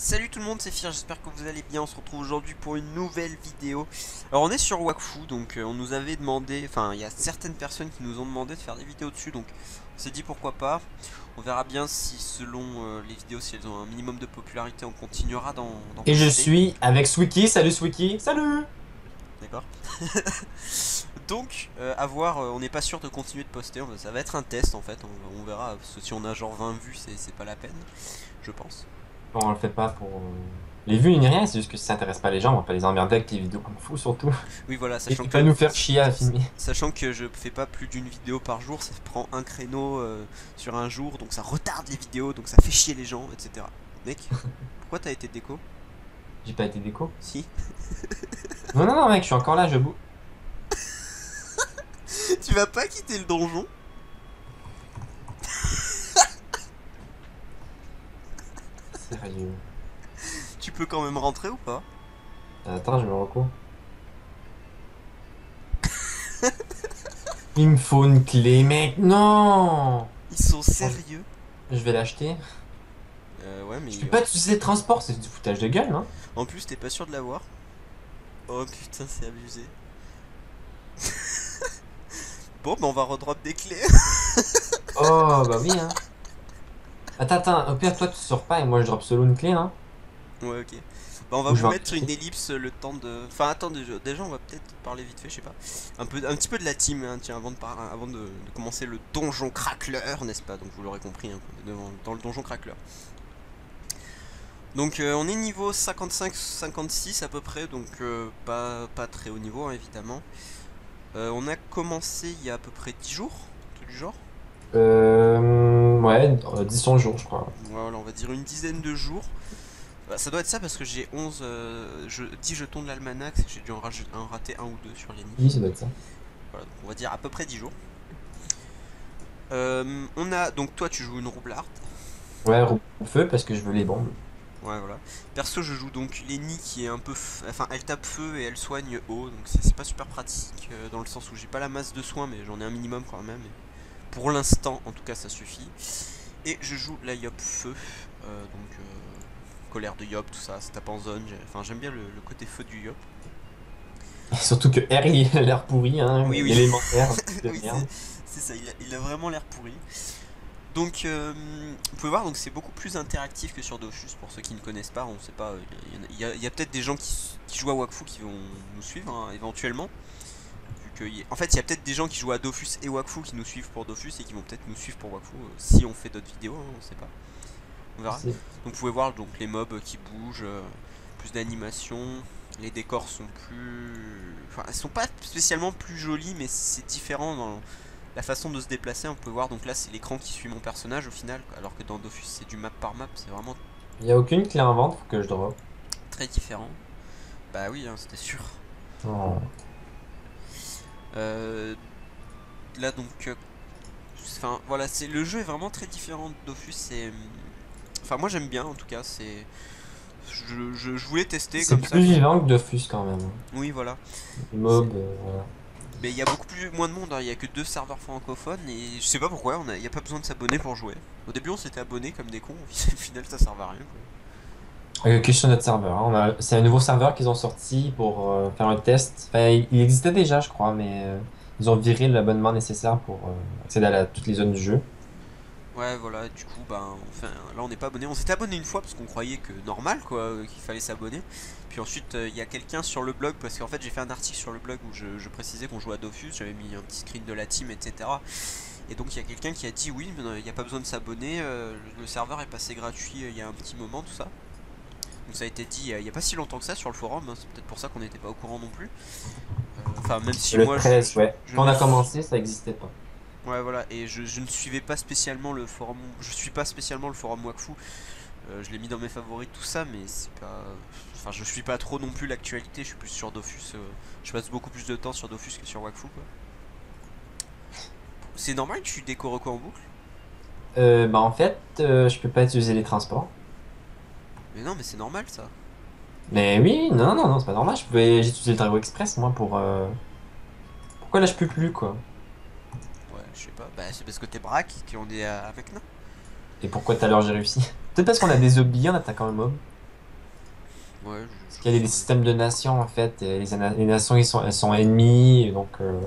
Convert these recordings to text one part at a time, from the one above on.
Salut tout le monde, c'est Fir, j'espère que vous allez bien, on se retrouve aujourd'hui pour une nouvelle vidéo. Alors on est sur Wakfu, donc euh, on nous avait demandé, enfin il y a certaines personnes qui nous ont demandé de faire des vidéos dessus, donc on s'est dit pourquoi pas. On verra bien si selon euh, les vidéos, si elles ont un minimum de popularité, on continuera dans... dans Et je suis avec Swiki. Salut Swiki. Salut. D'accord. donc euh, à voir, euh, on n'est pas sûr de continuer de poster, ça va être un test en fait, on, on verra, parce que si on a genre 20 vues, c'est pas la peine, je pense. Bon, on le fait pas pour euh, les vues ni rien. C'est juste que si ça intéresse pas les gens, on va pas les emmerder avec les vidéos qu'on fout surtout. Oui voilà, Et sachant tu que... vas nous faire chier à filmer. Sachant que je fais pas plus d'une vidéo par jour, ça prend un créneau euh, sur un jour, donc ça retarde les vidéos, donc ça fait chier les gens, etc. Mec, pourquoi t'as été déco? J'ai pas été déco. Si Non non non mec, je suis encore là. Je bouge. Tu vas pas quitter le donjon? Sérieux. Tu peux quand même rentrer ou pas? Attends, je me recours. Il me faut une clé, mec. Non. Ils sont sérieux? Je vais l'acheter. Euh, ouais, mais. Je peux pas utiliser le transport. C'est du foutage de gueule, non En plus, t'es pas sûr de l'avoir Oh putain, c'est abusé. bon, bah on va redrop des clés. Oh bah oui hein. Attends attends. Au pire toi tu sors pas et moi je drop solo une clé hein. Ouais, ok. Bah, on va Ou vous mettre une ellipse le temps de. Enfin, attends, déjà, on va peut-être parler vite fait, je sais pas. Un, peu, un petit peu de la team, hein, tiens, avant, de, par- avant de, de commencer le donjon crackler, n'est-ce pas? Donc, vous l'aurez compris, hein, devant- dans le donjon crackler. Donc, euh, on est niveau 55-56 à peu près, donc euh, pas, pas très haut niveau, hein, évidemment. Euh, on a commencé il y a à peu près 10 jours, tout du genre. Euh, ouais, euh, 10 son jour je crois. Voilà, on va dire une dizaine de jours. Bah, ça doit être ça parce que j'ai 11, euh, je, 10 jetons de l'almanach, j'ai dû en, en rater un ou deux sur les nids. Oui ça doit être ça. Voilà, donc on va dire à peu près 10 jours. Euh, on a, donc toi tu joues une roublarde. Ouais, feu parce que je veux les bombes. Ouais, voilà. Perso, je joue donc Lenny qui est un peu. f- Enfin, elle tape feu et elle soigne haut, donc c'est c'est pas super pratique euh, dans le sens où j'ai pas la masse de soins, mais j'en ai un minimum quand même. et pour l'instant, en tout cas, ça suffit. Et je joue la Yop feu, euh, donc euh, colère de Yop, tout ça, ça tape en zone. Enfin, j'aime bien le, le côté feu du Yop. Et surtout que R il a l'air pourri hein. Oui, oui. Élémentaire. Oui, c'est ça, il a, il a vraiment l'air pourri. Donc, euh, vous pouvez voir, donc c'est beaucoup plus interactif que sur Dofus. Pour ceux qui ne connaissent pas, on sait pas. euh, Il y a- peut-être des gens qui jouent à Wakfu qui vont nous suivre hein, éventuellement. Que y en fait, il y a peut-être des gens qui jouent à Dofus et Wakfu qui nous suivent pour Dofus et qui vont peut-être nous suivre pour Wakfu euh, si on fait d'autres vidéos. hein, on sait pas. On verra. Donc vous pouvez voir donc les mobs qui bougent, euh, plus d'animation, les décors sont plus... Enfin, elles sont pas spécialement plus jolies, mais c'est différent dans la façon de se déplacer. On peut voir, donc là c'est l'écran qui suit mon personnage au final, alors que dans Dofus c'est du map par map, c'est vraiment Il y a aucune clé en vente, faut que je drop. très différent. Bah oui, hein, c'était sûr. Oh. Euh, là donc... euh, Enfin voilà, c'est le jeu est vraiment très différent de Dofus. C'est... Enfin moi j'aime bien en tout cas, c'est... Je, je, je voulais tester C'est comme ça. plus vivant que Dofus quand même. Oui voilà. Euh, voilà. Mais il y a beaucoup plus moins de monde, hein. il y a que deux serveurs francophones et je sais pas pourquoi, on a- il n'y a pas besoin de s'abonner pour jouer. Au début on s'était abonné comme des cons, au final ça servait à rien. quoi. Euh, que sur notre serveur. hein. C'est un nouveau serveur qu'ils ont sorti pour euh, faire un test. Il existait déjà, je crois, mais euh, ils ont viré l'abonnement nécessaire pour euh, accéder à la- toutes les zones du jeu. Ouais voilà, du coup ben enfin là on n'est pas abonné, on s'était abonné une fois parce qu'on croyait que normal quoi, qu'il fallait s'abonner. Puis ensuite il y a quelqu'un sur le blog, parce qu'en fait j'ai fait un article sur le blog où je, je précisais qu'on jouait à Dofus, j'avais mis un petit screen de la team etc. Et donc il y a quelqu'un qui a dit oui mais il n'y a pas besoin de s'abonner, le serveur est passé gratuit il y a un petit moment tout ça. Donc ça a été dit euh, il n'y a pas si longtemps que ça sur le forum, hein, c'est peut-être pour ça qu'on n'était pas au courant non plus. Euh, Enfin même si le moi je- 13, ouais. je Quand on a me- commencé, ça n'existait pas. Ouais voilà et je, je ne suivais pas spécialement le forum je suis pas spécialement le forum Wakfu Euh, je l'ai mis dans mes favoris tout ça mais c'est pas enfin je suis pas trop non plus l'actualité je suis plus sur Dofus euh, je passe beaucoup plus de temps sur Dofus que sur Wakfu quoi c'est normal que tu décores quoi en boucle? Euh, bah en fait, je peux pas utiliser les transports. Mais non mais c'est normal ça Mais oui, non, non, non, c'est pas normal. Je pouvais, j'ai utilisé le Drago Express moi pour. euh, Pourquoi là je peux plus quoi? Ouais je sais pas bah c'est parce que t'es braque qu'on est euh, avec non Et pourquoi tout à l'heure j'ai réussi? Peut-être parce qu'on a des obliés en attaquant le mob. Ouais, je- Parce qu'il y a des systèmes de nations en fait. et Les, nations ils sont, elles sont ennemies, donc euh,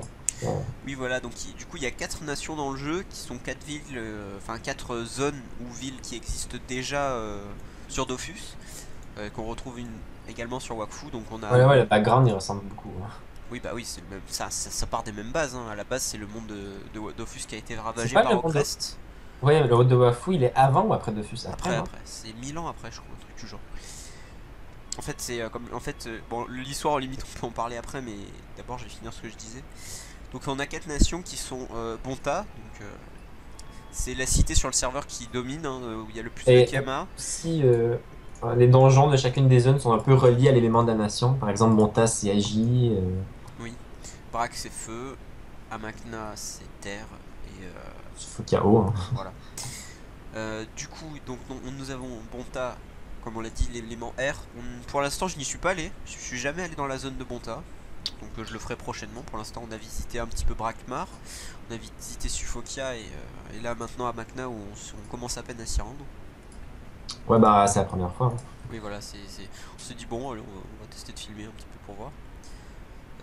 ouais. Oui, voilà, donc il- du coup, il y a quatre nations dans le jeu qui sont quatre villes, euh, enfin quatre zones ou villes qui existent déjà euh, sur Dofus, euh, qu'on retrouve une, également sur Wakfu. Donc on a. Ouais, ouais, le background il ressemble beaucoup. hein. Oui, bah oui, c'est le même. Ça, ça, ça part des mêmes bases. hein. À la base, c'est le monde de, de Dofus qui a été ravagé par le monde de-. Ouais, le road de Wafu il est avant ou après Dofus? Après, Après, après, c'est 1000 ans après, je crois, un truc du genre. En fait, c'est euh, comme. En fait, euh, bon, l'histoire, en limite, on peut en parler après, mais d'abord, je vais finir ce que je disais. Donc, on a quatre nations qui sont euh, Bonta, donc. C'est la cité sur le serveur qui domine, hein, euh, où il y a le plus Et- de Kama. Si euh, les donjons de chacune des zones sont un peu reliés à l'élément de la nation, par exemple Montas c'est Agi, euh, Brak, c'est feu. Amakna, c'est terre. Et. euh, Fukao. hein. Voilà. Euh, du coup, donc nous avons Bonta, comme on l'a dit, l'élément R. On- pour l'instant, je n'y suis pas allé. Je suis jamais allé dans la zone de Bonta. Donc euh, je le ferai prochainement. Pour l'instant, on a visité un petit peu Brakmar. On a visité Suffokia et, euh, et là maintenant à Makna où on, commence à peine à s'y rendre. Ouais, bah c'est la première fois. hein. Oui, voilà, c'est, on se dit bon, allez, on, va, on va tester de filmer un petit peu pour voir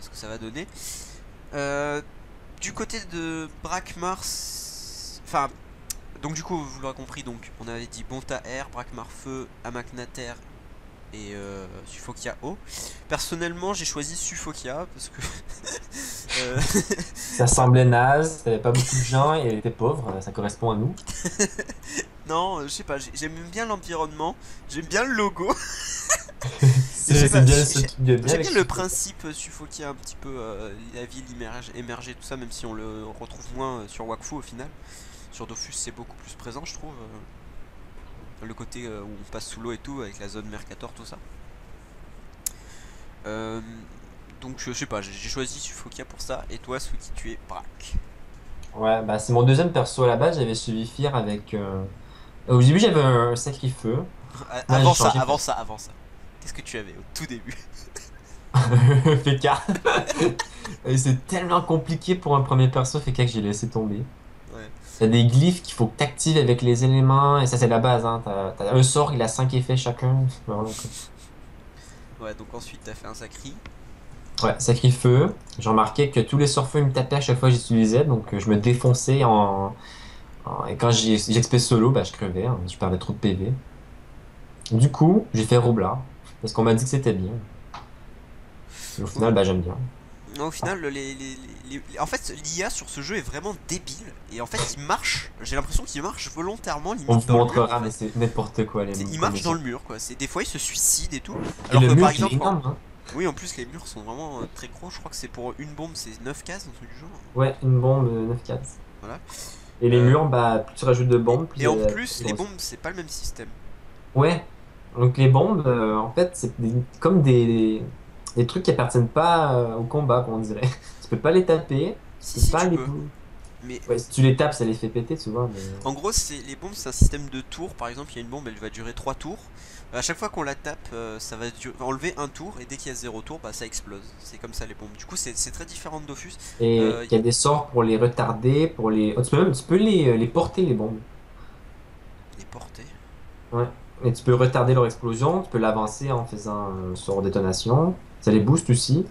ce que ça va donner. Euh, du côté de Brakmar, enfin, donc du coup, vous l'aurez compris, donc on avait dit Bonta Air, Brakmar Feu, Amakna Terre et euh, Suffokia Eau. Personnellement, j'ai choisi Suffokia parce que euh, Ça semblait naze, t'avais pas beaucoup de gens et elle était pauvre, ça correspond à nous. non, euh, je sais pas, j'ai- j'aime bien l'environnement, j'aime bien le logo. Bien bien. J'aime bien le principe euh, suffoquer un petit peu euh, la ville émergée, tout ça, même si on le retrouve moins euh, sur Wakfu au final. Sur Dofus, c'est beaucoup plus présent, je trouve. Le côté euh, où on passe sous l'eau et tout, avec la zone Mercator, tout ça. Euh, donc, je sais pas, j'ai choisi Suffokia pour ça. Et toi, Suki, tu es Braque. Ouais, bah c'est mon deuxième perso à la base, j'avais suivi Fir avec. euh, Au début j'avais un sacré feu. Ah, j'ai Avant ça, avant ça, avant ça. Qu'est-ce que tu avais au tout début? Et c'est tellement compliqué pour un premier perso, Feka, que j'ai laissé tomber. T'as des glyphes qu'il faut que t'actives avec les éléments, et ça c'est la base, hein. T'as un sort, il a 5 effets chacun. Ouais, donc ensuite, t'as fait un sacri. Ouais, sacré feu. J'ai remarqué que tous les sorts-feux ils me tapaient à chaque fois que j'utilisais, donc euh, je me défonçais en. en- Et quand j'expé solo, bah je crevais, hein. je perdais trop de PV. Du coup, j'ai fait Roublard, parce qu'on m'a dit que c'était bien. Et au final, bah j'aime bien. Non, au final, les, les- les- en fait, l'IA sur ce jeu est vraiment débile. Et en fait, il marche. J'ai l'impression qu'il marche volontairement, limite On vous montrera, mais c'est n'importe quoi les Il marche dans le mur, quoi. C'est des fois, il se suicide et tout. Et Alors le que mur, par il exemple, énorme, hein. oui, en plus, les murs sont vraiment euh, très gros. Je crois que c'est pour une bombe, c'est 9 cases, un truc du genre. Ouais, une bombe euh, 9 cases. Voilà. Et les Euh, murs, bah, plus tu rajoutes de bombes, plus Et en il plus, les bombes, c'est pas le même système. Ouais. Donc les bombes, euh, en fait, c'est comme des, des trucs qui appartiennent pas euh, au combat, comme on dirait. Tu peux pas les taper, Si, pas tu les peux. Mais Ouais, si tu les tapes, ça les fait péter. Mais... en gros, c'est les bombes, c'est un système de tours. Par exemple, il y a une bombe, elle va durer 3 tours. À chaque fois qu'on la tape, euh, ça va enlever un tour. Et dès qu'il y a 0 tour, bah, ça explose. C'est comme ça les bombes. Du coup, c'est très différent de Dofus. Et Euh, il y a des sorts pour les retarder, pour les. Oh, tu peux même, tu peux les, les porter les bombes. Les portées. Et tu peux retarder leur explosion, tu peux l'avancer en faisant un sort détonation. Ça les booste aussi.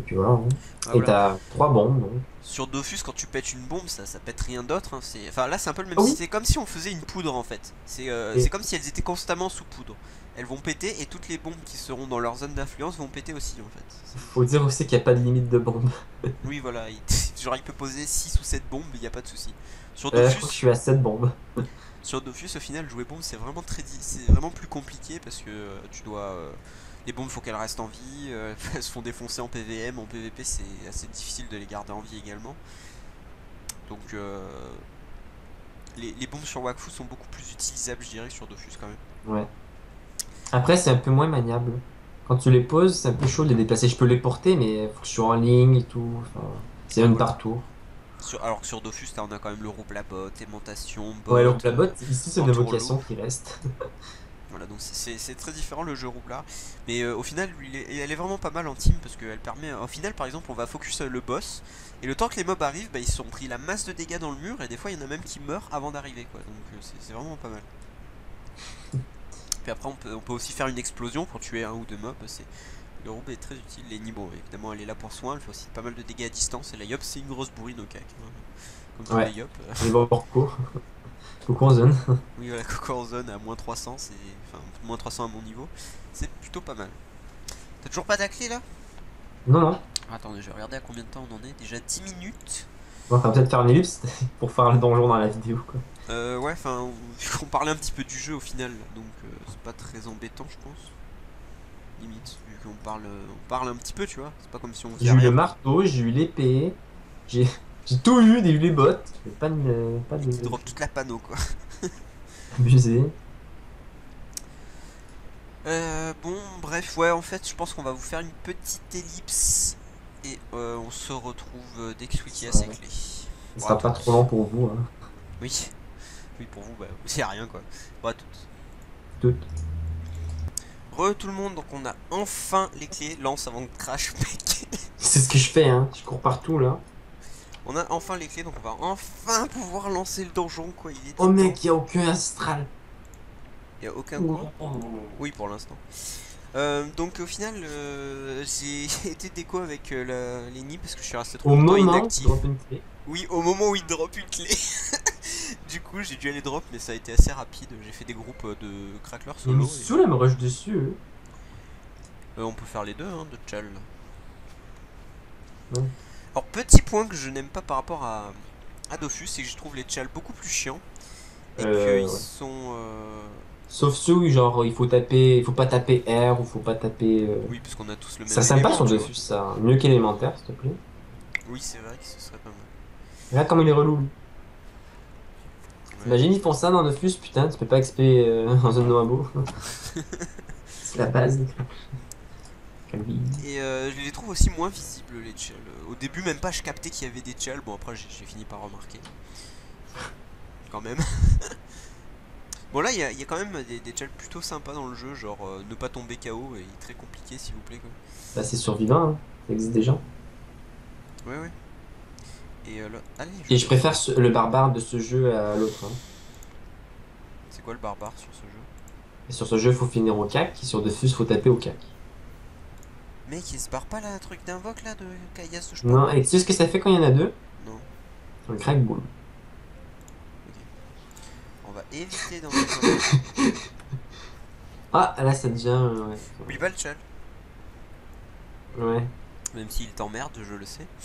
Et puis voilà. hein. Ah, Et voilà. t'as trois bombes. donc. Sur Dofus, quand tu pètes une bombe, ça, ça pète rien d'autre. hein, c'est- Enfin, là, c'est un peu le même Ah. C'est comme si on faisait une poudre en fait. C'est euh, Et- c'est comme si elles étaient constamment sous poudre. Elles vont péter et toutes les bombes qui seront dans leur zone d'influence vont péter aussi en fait. Faut dire aussi qu'il n'y a pas de limite de bombes. Oui, voilà. il- Genre, il peut poser 6 ou 7 bombes, il n'y a pas de souci. Sur Euh, je Dofus, crois que je suis à 7 bombes. sur Dofus, au final, jouer bombe, c'est vraiment très, c'est vraiment plus compliqué parce que euh, tu dois. Les bombes, faut qu'elles restent en vie. euh, elles se font défoncer en PVM, en PVP, c'est assez difficile de les garder en vie également. Donc, euh, les, les bombes sur Wakfu sont beaucoup plus utilisables, je dirais, sur Dofus quand même. Ouais. Après, c'est un peu moins maniable. Quand tu les poses, c'est un peu chaud de les déplacer. Je peux les porter, mais faut que je sois en ligne et tout. Enfin, c'est une Voilà. par tour. Sur- alors que sur Dofus, là, on a quand même le rouble à botte, aimantation, bot. Ouais, donc la botte, ici, c'est une entoure vocation l'eau. qui reste. Voilà, donc c'est- très différent le jeu roublard. Mais euh, au final, il est- elle est vraiment pas mal en team parce qu'elle permet. Au final, par exemple, on va focus euh, le boss. Et le temps que les mobs arrivent, bah, ils sont pris la masse de dégâts dans le mur. Et des fois, il y en a même qui meurent avant d'arriver. quoi. Donc euh, c'est vraiment pas mal. Puis après, on peut, on peut aussi faire une explosion pour tuer un ou deux mobs. Le roube est très utile. Les bon, évidemment, elle est là pour soin. Elle fait aussi pas mal de dégâts à distance. Et la Yop, c'est une grosse bourrine au cac. hein. Comme Ouais. les Yop. Coucou en zone. Oui, voilà, Coco en zone à moins 300, c'est. Enfin, moins 300 à mon niveau. C'est plutôt pas mal. T'as toujours pas ta clé là? Non, non. Attendez, je vais regarder à combien de temps on en est. Déjà 10 minutes. Bon, on va peut-être faire une ellipse pour faire le donjon dans la vidéo, quoi. Euh, ouais, enfin, on- parlait un petit peu du jeu au final, donc euh, c'est pas très embêtant, je pense. Limite, vu qu'on parle, on parle un petit peu, tu vois. C'est pas comme si on faisait J'ai eu le marteau, j'ai eu l'épée, j'ai j'ai tout eu, j'ai eu les bottes. J'ai Pas de. Pas de. Drop toute la panneau, quoi. abusé. Euh, bon, bref, ouais, en fait, je pense qu'on va vous faire une petite ellipse et euh, on se retrouve euh, dès que Squeaky a ses clés. Ce sera pas toutes. trop lent pour vous. Hein. Oui, oui, pour vous, bah, c'est rien, quoi. Bon, à toutes. Tout. Re tout le monde, donc on a enfin les clés. Lance avant de crash, mec. C'est ce que je fais, hein. Je cours partout là. On a enfin les clés, donc on va enfin pouvoir lancer le donjon, quoi. Il est Oh mec, y a aucun astral. Il y a aucun quoi Oui, pour l'instant. Euh, donc au final, euh, j'ai été déco avec euh, la- les nids parce que je suis resté trop Au longtemps moment, inactif. une clé. Oui, au moment où il drop une clé. du coup, j'ai dû aller drop, mais ça a été assez rapide. J'ai fait des groupes euh, de cracklers solo. et- saoule, elle me rush dessus. eux. Euh, on peut faire les deux, hein, de Chal. Ouais. Alors, petit point que je n'aime pas par rapport à, à Dofus, c'est que je trouve les Chal beaucoup plus chiants. Et Euh, qu'ils ouais. sont. euh, Sauf ceux où genre il faut taper, il faut pas taper R ou faut pas taper. euh, Oui, parce qu'on a tous le même. Ça sympa sur Dofus ça. Mieux qu'élémentaire s'il te plaît. Oui, c'est vrai que ce serait pas mal. Regarde comme il est relou. T'imagines ils font ça dans Dofus, putain, tu peux pas XP euh, en zone Noabo. C'est la base. Et euh, je les trouve aussi moins visibles, les Chal. Au début, même pas, je captais qu'il y avait des Chal. Bon, après, j'ai fini par remarquer. Quand même. bon, là, il y, a- il y a quand même des, des Chal plutôt sympas dans le jeu, genre euh, ne pas tomber KO et très compliqué, s'il vous plaît. Quoi. Bah c'est survivant, hein. ça existe déjà. Ouais, ouais. Et euh, là, allez, je- Et je préfère ce- le barbare de ce jeu à l'autre. hein. C'est quoi le barbare sur ce jeu? Et sur ce jeu, faut finir au cac, et sur Dofus, faut taper au cac. Mec, il se barre pas là, truc d'invoque là de Kaias je Non, et tu sais ce que ça fait quand il y en a deux? Non. Un crack boule. On va éviter d'en Ah, là ça devient. Ouais. Oui, bah le Chal. ouais. Même s'il t'emmerde, je le sais.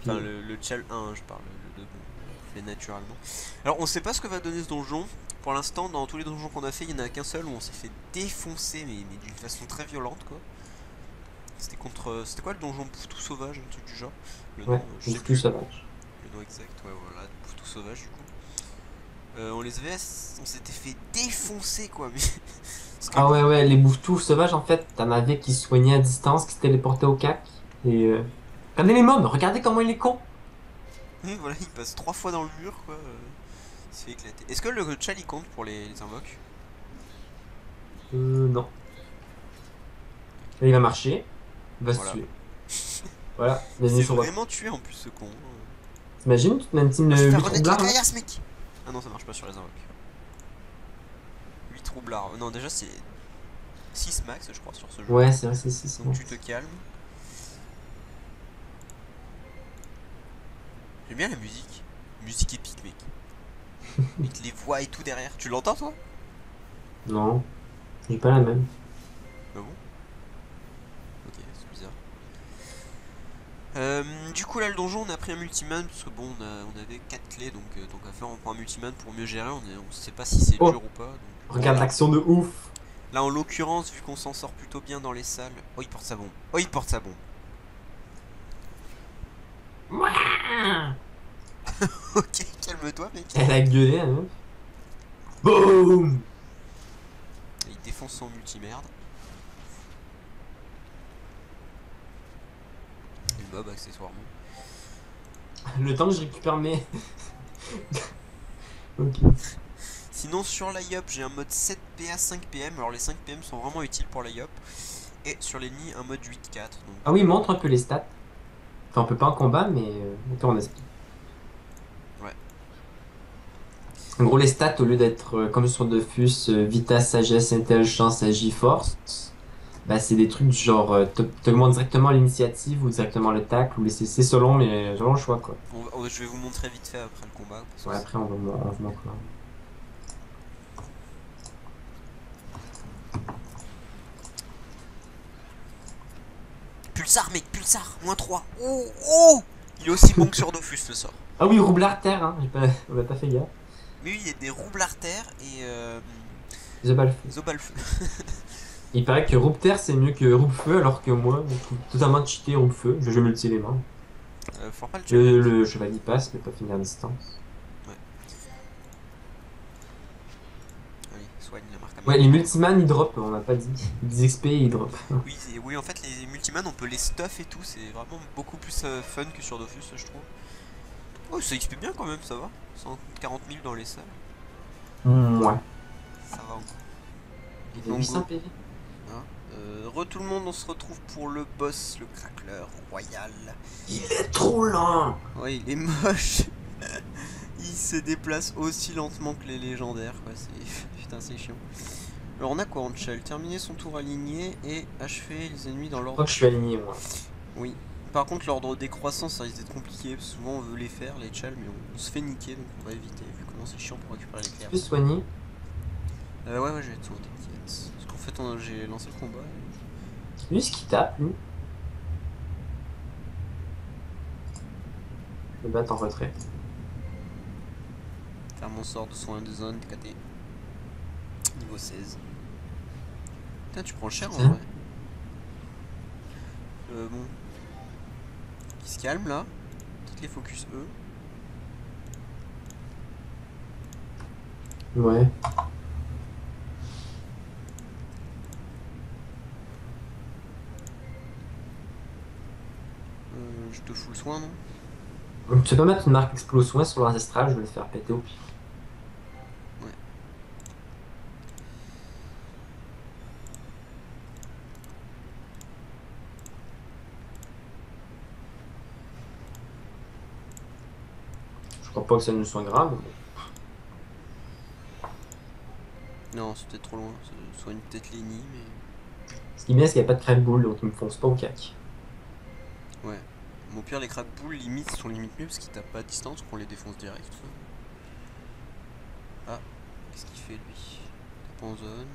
Enfin, le, le Chal 1, je parle, le 2, naturellement. Alors, on sait pas ce que va donner ce donjon. Pour l'instant, dans tous les donjons qu'on a fait, il n'y en a qu'un seul où on s'est fait défoncer, mais, mais d'une façon très violente, quoi. C'était contre. C'était quoi le donjon Bouffe tout sauvage, un truc du genre? Le nom, Ouais, euh, je sais plus tout sauvage. le nom exact, ouais, voilà, Bouffe tout sauvage, du coup. Euh, on les avait. On s'était fait défoncer, quoi, mais. Ah ouais, ouais, les bouffes-tout sauvages, en fait, t'en avais qui se soignaient à distance, qui se téléportaient au cac. Et. euh, Regardez les mobs, regardez comment il est con Oui, voilà, il passe trois fois dans le mur, quoi. euh, Il se fait éclater. Est-ce que le chal il compte pour les, les invoques? Euh, non. Là, il va marcher, il va Voilà. se tuer. Voilà, C'est bienvenue sur vraiment tué en plus ce con. hein. T'imagines, tu te mets une team de Je vais 8 faire renaître la caillasse, mec Ah non, ça marche pas sur les invoques. 8 troublards. Non, déjà c'est 6 max, je crois, sur ce jeu. Ouais, c'est vrai, c'est 6. Donc tu te calmes. J'aime bien la musique. Musique épique, mec. Avec les voix et tout derrière. Tu l'entends, toi? Non, j'ai pas la même. Ah bon? Ok, c'est bizarre. Euh, du coup là le donjon on a pris un multiman parce que bon on, a- on avait 4 clés donc euh, donc à faire on prend un multiman pour mieux gérer on, est, on sait pas si c'est Oh. dur ou pas. donc- Regarde Voilà. l'action de ouf Là en l'occurrence vu qu'on s'en sort plutôt bien dans les salles. Oh il porte sa bombe. Oh il porte sa bombe. ok calme-toi mec. Elle a gueulé, hein Boum Il défonce son multimerde. Et le mob accessoirement. Le temps que je récupère mes... ok. Sinon sur la YOP j'ai un mode 7 PA 5 PM, alors les 5 PM sont vraiment utiles pour la YOP. Et sur l'ennemi un mode 8-4. Donc Ah oui, montre un peu les stats. Enfin, on peut pas en combat, mais... Euh, on explique. En gros, les stats, au lieu d'être euh, comme sur Dofus, euh, Vita, Sagesse, Intel, Chance, Agi, Force, bah, c'est des trucs du genre, euh, te- t'augmentes directement l'initiative ou directement le tacle ou les CC selon, mais selon le choix, quoi. On va- je vais vous montrer vite fait après le combat. parce Ouais, après, on va on va. Pulsar, mec, Pulsar, moins 3. Oh, oh Il est aussi bon que sur Dofus le sort. Ah oui, roublard terre, hein, j'ai pas, on l'a pas fait gaffe. Mais oui, il y a des roubles artères et euh, Zobal Zobalfeu. Il paraît que Roupe Terre c'est mieux que Roupe Feu, alors que moi, je trouve totalement cheaté Roupe Feu. Je joue multi les mains. Euh, faut pas le. Le, le chevalier passe, mais pas finir à distance. Allez, soigne la marque à Ouais, les multiman ils drop, on n'a pas dit. Ils XP ils drop. Oui, oui, en fait, les multiman, on peut les stuff et tout. C'est vraiment beaucoup plus euh, fun que sur Dofus, je trouve. Oh, ça XP bien quand même, ça va. 140 000 dans les salles. ouais. Ça va encore. 800 PV. Hein Euh, re tout le monde, on se retrouve pour le boss, le crackler royal. Il est trop lent Ouais, il est moche. il se déplace aussi lentement que les légendaires, quoi. C'est putain, c'est chiant. Alors on a quoi en shell Terminer son tour aligné et achever les ennemis dans Je crois l'ordre. que je suis aligné, moi. Oui. Par contre, l'ordre décroissant, ça risque d'être compliqué. parce que souvent, on veut les faire, les chals, mais on, on se fait niquer, donc on va éviter. Vu comment c'est chiant pour récupérer les Tu clairs. peux soigner? Euh, ouais, ouais, être soin, t'inquiète. Parce qu'en fait, j'ai lancé le combat. Lui, ce qui tape, lui. Je vais battre en retrait. Faire mon sort de soin de zone, TKT. Niveau 16. Putain, tu prends cher en vrai. Euh, bon. Qui se calme là. Peut-être les focus E. Ouais. Euh, je te fous le soin, non? Tu peux pas mettre une marque explos soin sur l'ancestral, je vais le faire péter au pire. Je crois pas que ça nous soit grave. Non, c'est peut-être trop loin. Ça soigne peut-être Lenny, mais. Ce qui est bien, c'est qu'il n'y a pas de crack bull, donc il me fonce pas au cac. Ouais. Mon pire, les crack boules limite sont limite mieux parce qu'ils tapent pas à distance, qu'on les défonce direct. Ah, qu'est-ce qu'il fait lui? Tape en zone.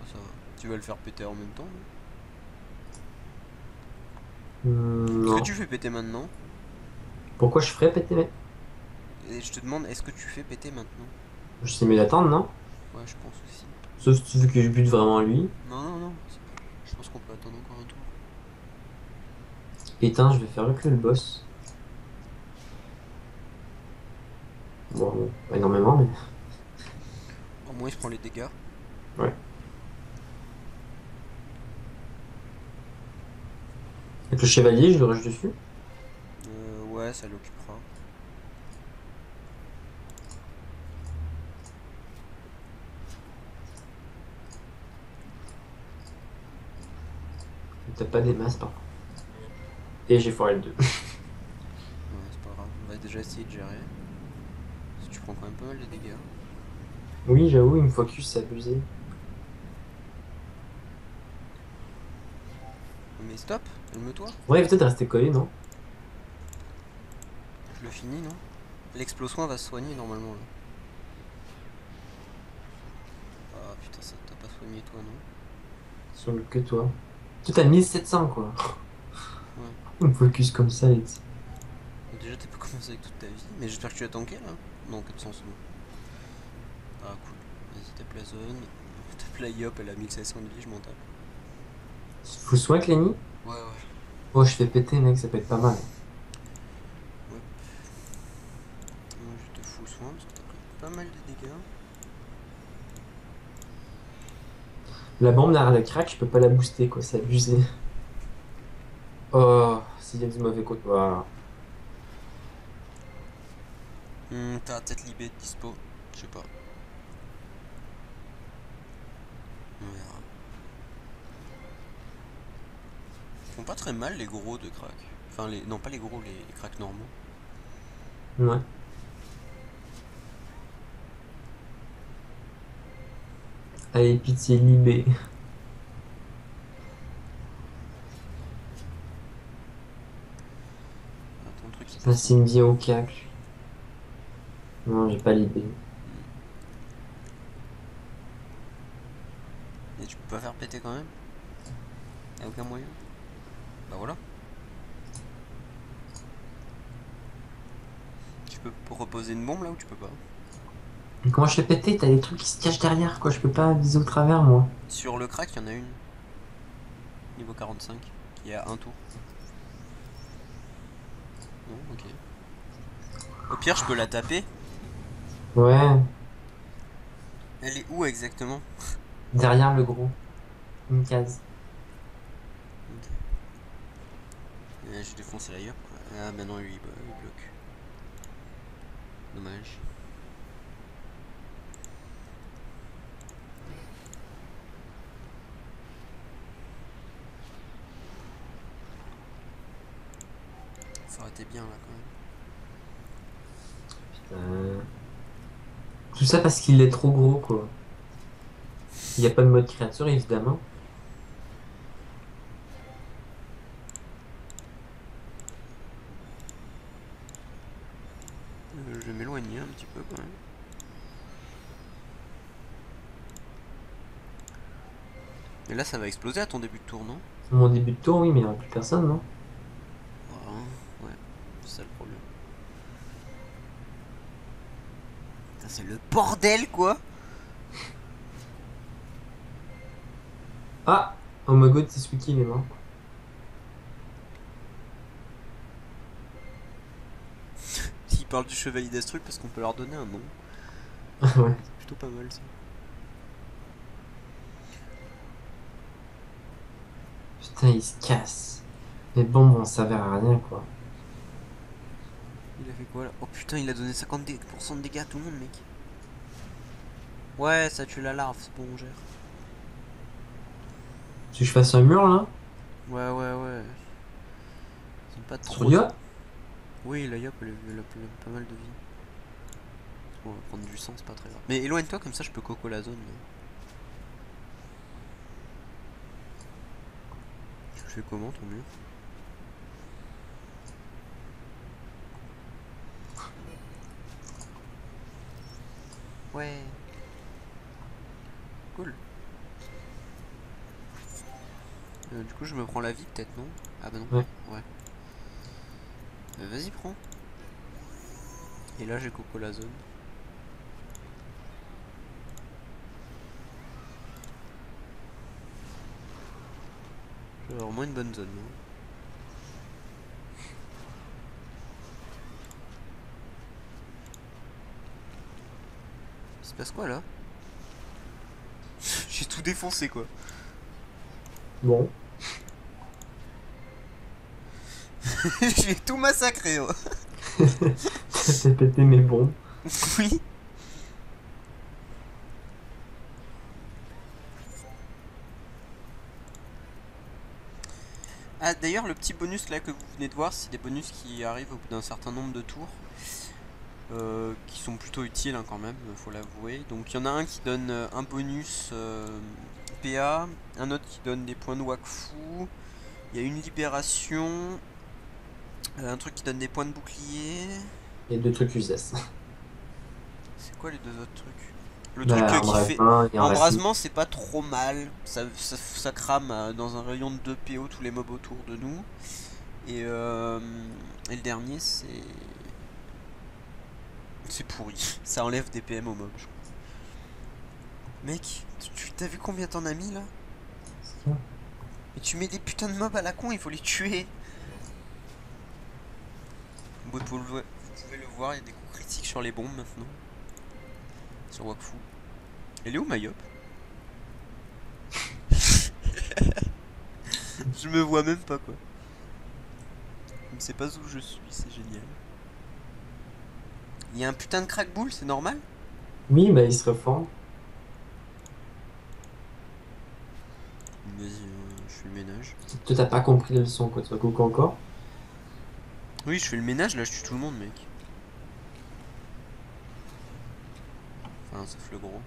Oh, ça va. Tu vas le faire péter en même temps non? Hmm, Est-ce non. que tu fais péter maintenant? Pourquoi je ferais péter mais Et je te demande, est-ce que tu fais péter maintenant? Je sais mieux d'attendre, non? Ouais, je pense aussi. Sauf si tu veux que je bute vraiment lui. Non, non, non. Je pense qu'on peut attendre encore un tour. Putain, je vais faire reculer le boss. Bon, bon, pas énormément, mais. Au moins, il se prend les dégâts. Avec le chevalier, je le rush dessus. Ouais, ça l'occupera. T'as pas des masses, par contre. Et j'ai foiré le 2. Ouais, c'est pas grave. On va déjà essayer de gérer. Parce que tu prends quand même pas mal de dégâts. Oui, j'avoue, il me focus, c'est abusé. Mais stop, calme-toi. Ouais, peut-être rester collé, non? Je le finis, non? L'explosion va se soigner normalement. Là. Ah putain, ça t'a pas soigné toi, non? Sur le que toi. Toi, t'as 1700, quoi. Il me focus comme ça, et Déjà, t'as pas commencé avec toute ta vie. Mais j'espère que tu as tanké là Non, 400 c'est bon. Ah cool. Vas-y, tape la zone. Tape la Yop, elle a 1500 de vie, je m'en tape. Faut soin, Clény Ouais, ouais. Oh, je fais péter, mec, ça peut être pas mal. Moi, je te fous le soin parce que t'as pris pas mal de dégâts. La bombe derrière le crack, je peux pas la booster, quoi, c'est abusé. Oh, s'il y a du mauvais côté. Voilà. Hmm, t'as peut-être libé de dispo. Je sais pas. On verra. Ils font pas très mal les gros de crack. Enfin, les... non, pas les gros, les, les cracks normaux. Ouais. Allez, pitié, libé. Ah, ton truc il Ça, passe. c'est me dit au cac. Non, j'ai pas libé. Et tu peux pas faire péter quand même? Y'a aucun moyen? Bah voilà. Tu peux reposer une bombe là ou tu peux pas? Mais comment je fais péter? T'as des trucs qui se cachent derrière, quoi. Je peux pas viser au travers, moi. Sur le crack, il y en a une. Niveau 45, qui a un tour. Non, ok. Au pire, je peux la taper. Ouais, Elle est où exactement? Derrière le gros. Une case. Euh, Je défonce la quoi. Ah, maintenant lui, il blo- il bloque. Dommage. Bien là quand même. Euh, Tout ça parce qu'il est trop gros, quoi. Il n'y a pas de mode créature, évidemment. Euh, je vais m'éloigner un petit peu quand même. Et là, ça va exploser à ton début de tour, non? Mon début de tour, oui, mais il n'y aura plus personne, non Ah, Ouais, c'est ça le problème. Putain, c'est le bordel quoi Ah Oh my god, c'est Swiki, il est mort. Ils parlent du chevalier destruct parce qu'on peut leur donner un nom. ouais. C'est plutôt pas mal ça. Putain, il se casse. Les bombes vont servir à rien, quoi. Il a fait quoi là? Oh putain, il a donné 50% de dégâts à tout le monde, mec. Ouais, ça tue la larve, c'est bon, on gère. Tu que je fasse un mur, là? Ouais, ouais, ouais. Ils ont pas trop. Sur Yop Oui, la Yop, elle, elle a pas mal de vie. On va prendre du sang, c'est pas très grave. Mais éloigne-toi, comme ça je peux coco la zone. là. Je fais comment ton mur? Ouais. Cool. Euh, du coup, je me prends la vie, peut-être, non? Ah bah non. Ouais. Ouais. Euh, Vas-y, prends. Et là, j'ai coco la zone. J'ai avoir moins une bonne zone. non? Il se passe quoi là? J'ai tout défoncé quoi. Bon. J'ai tout massacré. oh. Ça fait péter mes bombes. oui. Ah d'ailleurs le petit bonus là que vous venez de voir c'est des bonus qui arrivent au bout d'un certain nombre de tours euh, qui sont plutôt utiles hein, quand même faut l'avouer donc il y en a un qui donne euh, un bonus euh, PA un autre qui donne des points de Wakfu il y a une libération euh, un truc qui donne des points de bouclier a deux trucs useless. c'est quoi les deux autres trucs? Le Bah, truc euh, qui fait embrasement et c'est pas trop mal. Ça, ça, ça crame euh, dans un rayon de 2 PO tous les mobs autour de nous. Et, euh, et le dernier, c'est. C'est pourri. Ça enlève des PM aux mobs, je crois. Mec, tu- t'as vu combien t'en as mis là? Mais tu mets des putains de mobs à la con, il faut les tuer. Vous, pouvez le voir, il y a des coups critiques sur les bombes maintenant. Sur Wakfu. Elle est où ma yop? Je me vois même pas quoi. Je ne sais pas où je suis, c'est génial. Il y a un putain de crack boule, c'est normal? Oui, bah il se reforme. Vas-y, euh, je fais le ménage. Toi, t'as pas compris la leçon, quoi. Tu vas coucou encore? Oui, je fais le ménage, là je tue tout le monde, mec. Enfin, sauf le gros.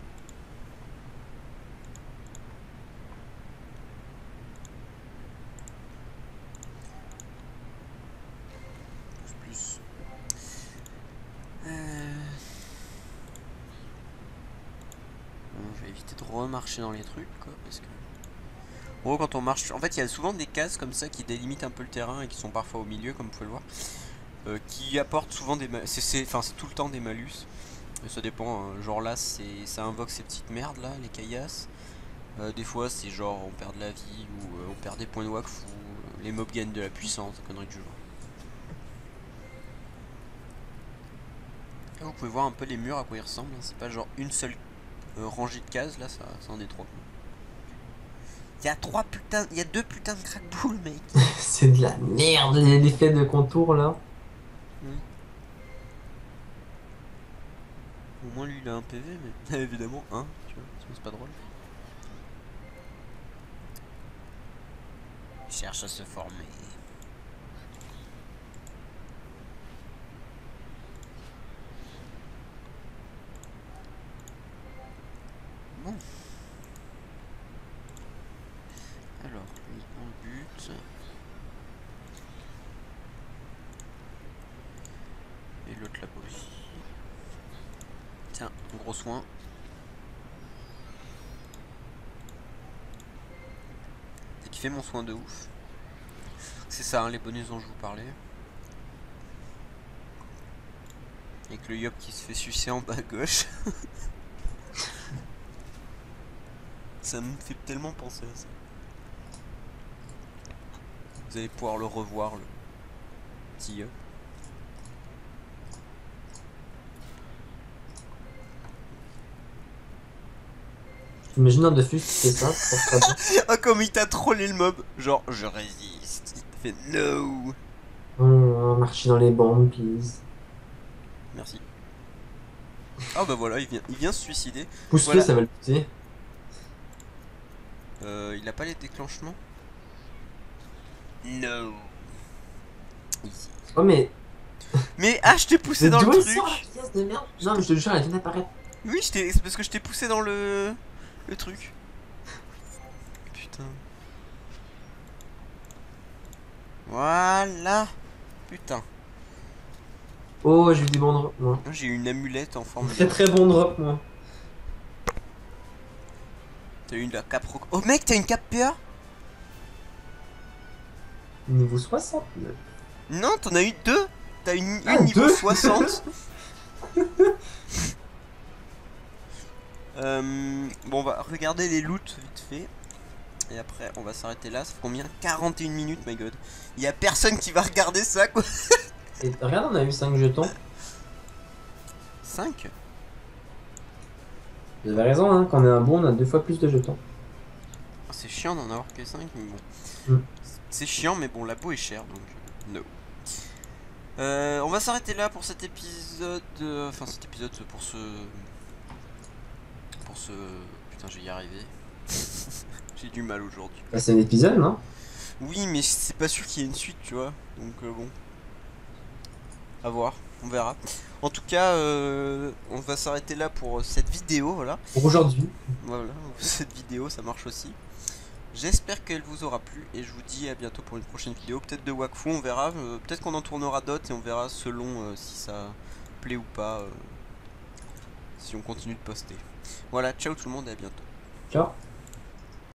je vais remarcher dans les trucs, quoi, parce que... En quand on marche... En fait, il y a souvent des cases comme ça qui délimitent un peu le terrain et qui sont parfois au milieu, comme vous pouvez le voir. euh, qui apportent souvent des... ma- c'est- Enfin, c'est tout le temps des malus. Et ça dépend, hein. genre là, c'est ça invoque ces petites merdes, là, les caillasses. Euh, des fois, c'est genre on perd de la vie, ou euh, on perd des points de wakfu, euh, les mobs gagnent de la puissance, des conneries du genre. Vous pouvez voir un peu les murs à quoi ils ressemblent. hein. C'est pas genre une seule euh, rangée de cases, là, ça, ça en est trois. Il y a trois putains, il y a deux putains de crackballs, mec. C'est de la merde, les effets de contour là. Au moins lui il a un PV, mais évidemment un, tu vois, c'est pas drôle. Il cherche à se former. Bon. Alors, lui on le bute. Et l'autre là-bas aussi. Tiens, gros soin. T'as kiffé mon soin de ouf. C'est ça, hein, les bonus dont je vous parlais. Avec le yop qui se fait sucer en bas à gauche. ça me fait tellement penser à ça. Vous allez pouvoir le revoir, le petit yop. J'imagine un Dofus qui fait ça. pour. Ah comme il t'a trollé le mob Genre je résiste Il fait no On marcher dans les bombes, please. Merci Ah bah voilà il vient, il vient se suicider Pousse-le, Voilà. ça va le buter. Euh, Il a pas les déclenchements? No Easy. Oh mais. Mais ah je t'ai poussé dans le truc de merde? Non, mais je te jure, elle vient d'apparaître. Oui je t'ai- c'est parce que je t'ai poussé dans le... Le truc Putain Voilà Putain Oh, j'ai eu des bons drops, moi. J'ai eu une amulette en forme Très de... très bon drop, moi. T'as eu une la cap roc- Oh mec t'as une cap PA Niveau 69. Non, t'en as eu deux T'as une, une Ah, niveau deux 60 Euh, Bon, on va regarder les loots vite fait. Et après, on va s'arrêter là. Ça fait combien? 41 minutes, my god. Il y a personne qui va regarder ça, quoi. Et regarde, on a eu 5 jetons. 5 Vous avez raison, hein, quand on est un bon, on a deux fois plus de jetons. C'est chiant d'en avoir que 5, mais bon. Mm. C'est chiant, mais bon, la peau est chère, donc euh, no. Euh, on va s'arrêter là pour cet épisode. euh, Enfin, cet épisode, pour ce. Pour ce. Putain, je vais y arriver. J'ai du mal aujourd'hui. Bah, c'est un épisode, non? Oui, mais c'est pas sûr qu'il y ait une suite, tu vois. Donc euh, bon. À voir, on verra. En tout cas, euh, on va s'arrêter là pour cette vidéo, voilà. Pour aujourd'hui. Voilà, cette vidéo, ça marche aussi. J'espère qu'elle vous aura plu et je vous dis à bientôt pour une prochaine vidéo. Peut-être de Wakfu, on verra. euh, Peut-être qu'on en tournera d'autres et on verra selon euh, si ça plaît ou pas. euh, si on continue de poster. Voilà, ciao tout le monde et à bientôt. Ciao.